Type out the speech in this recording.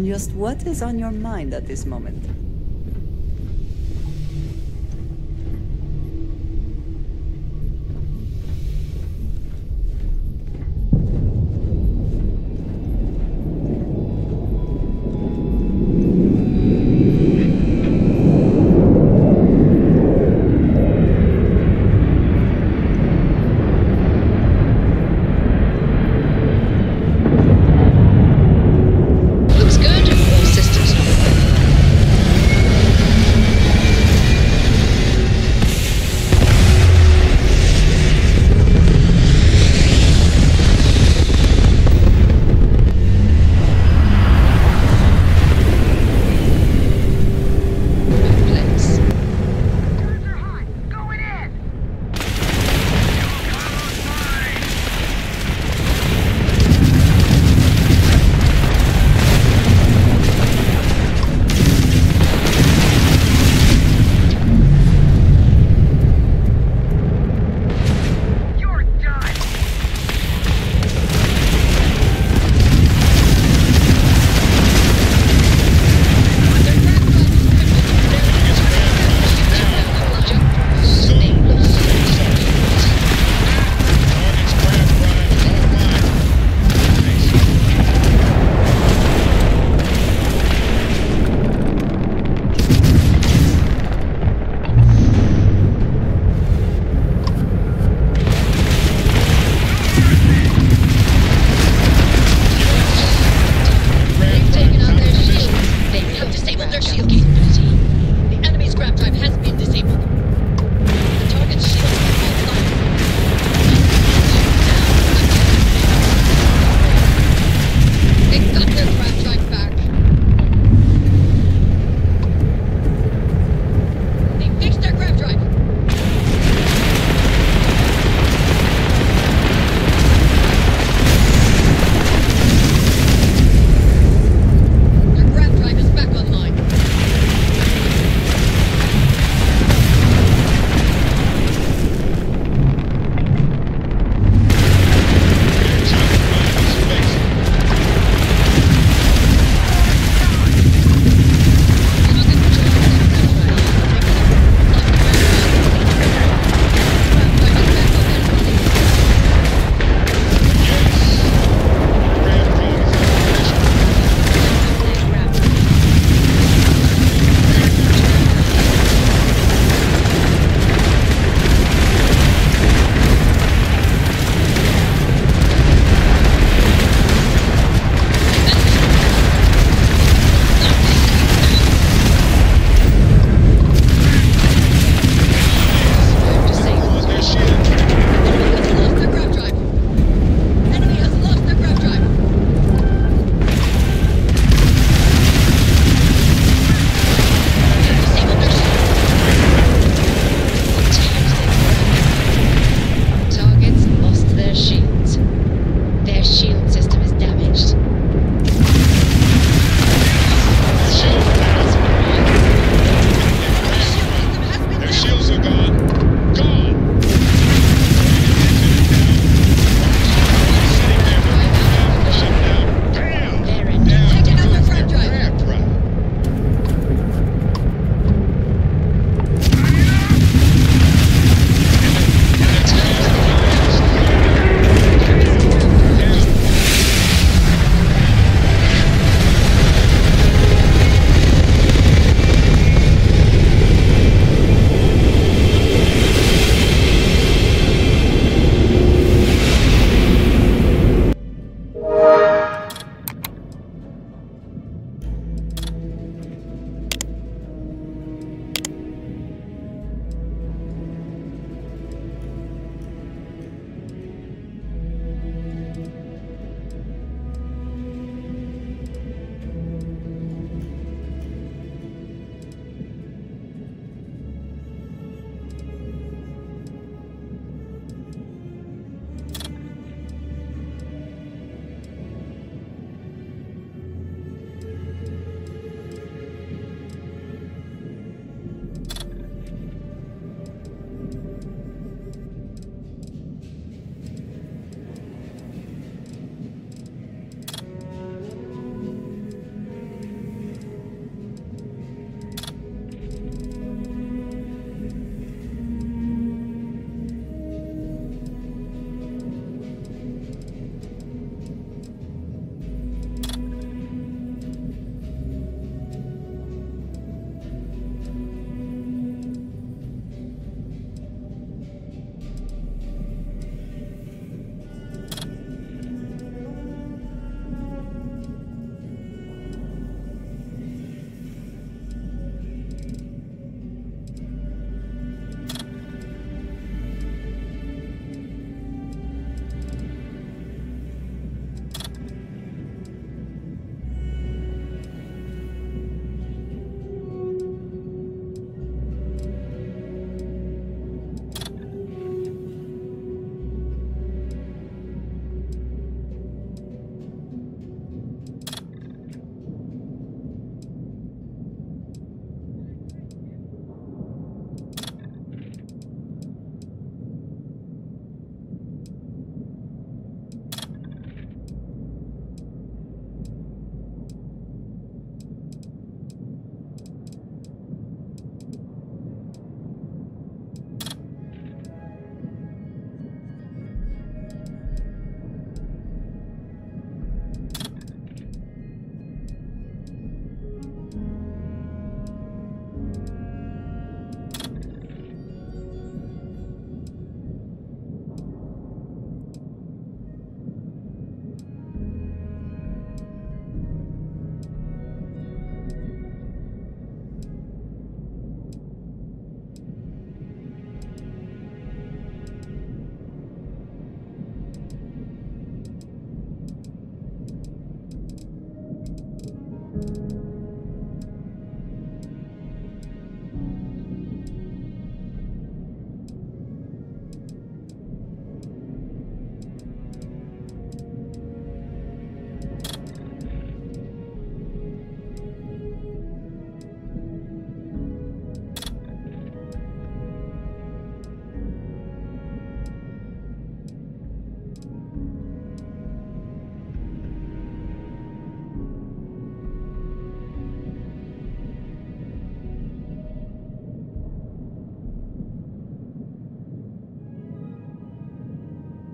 And just what is on your mind at this moment?